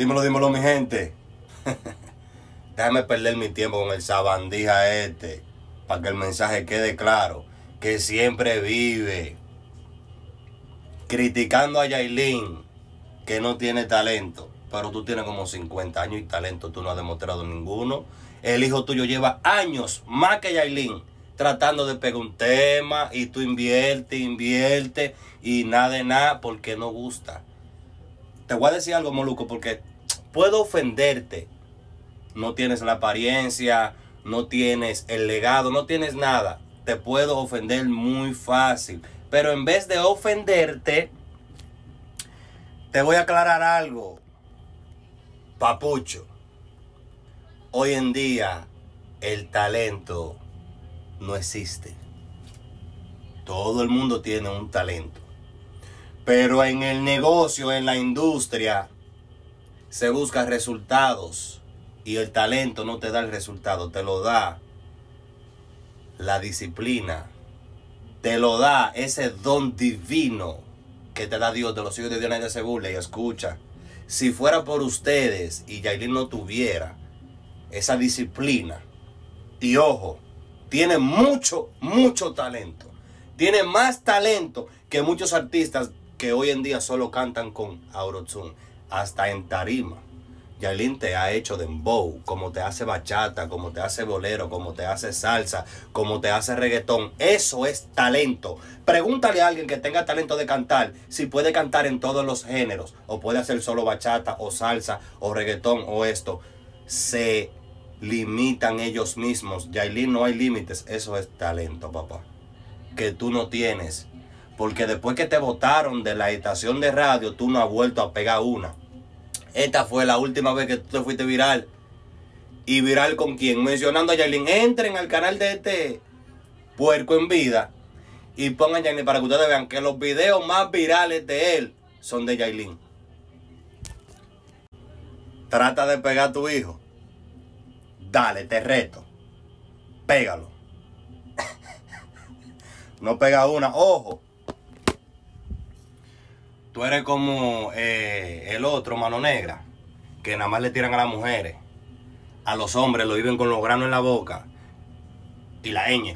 Dímelo, dímelo, mi gente. Déjame perder mi tiempo con el sabandija este. Para que el mensaje quede claro. Que siempre vive criticando a Yailin. Que no tiene talento. Pero tú tienes como 50 años y talento tú no has demostrado ninguno. El hijo tuyo lleva años más que Yailin tratando de pegar un tema y tú invierte, invierte y nada de nada porque no gusta. Te voy a decir algo, Moluco, porque puedo ofenderte. No tienes la apariencia, no tienes el legado, no tienes nada. Te puedo ofender muy fácil. Pero en vez de ofenderte, te voy a aclarar algo. Papucho, hoy en día el talento no existe. Todo el mundo tiene un talento. Pero en el negocio, en la industria, se busca resultados. Y el talento no te da el resultado, te lo da la disciplina. Te lo da ese don divino que te da Dios de los hijos de Dios. Nadie se burla y escucha. Si fuera por ustedes y Yailin no tuviera esa disciplina, y ojo, tiene mucho, mucho talento. Tiene más talento que muchos artistas que hoy en día solo cantan con Aurozoom, hasta en tarima. Yailin te ha hecho dembow, como te hace bachata, como te hace bolero, como te hace salsa, como te hace reggaetón. Eso es talento. Pregúntale a alguien que tenga talento de cantar si puede cantar en todos los géneros, o puede hacer solo bachata, o salsa, o reggaetón, o esto. Se limitan ellos mismos. Yailin no hay límites. Eso es talento, papá. Que tú no tienes. Porque después que te votaron de la estación de radio, tú no has vuelto a pegar una. Esta fue la última vez que tú te fuiste viral. ¿Y viral con quién? Mencionando a Yailin. Entren al canal de este puerco en vida y pongan Yailin para que ustedes vean que los videos más virales de él son de Yailin. Trata de pegar a tu hijo. Dale, te reto. Pégalo. no pega una. Ojo. Tú eres como eh, el otro, mano negra, que nada más le tiran a las mujeres. A los hombres lo viven con los granos en la boca y la ñ.